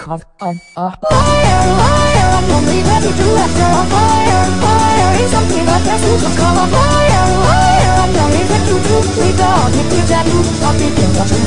caught on a Fire, fire, I'm only ready to let go Fire, fire, is something that has to a Fire, fire, I'm only ready to do We me, it together, I'll be the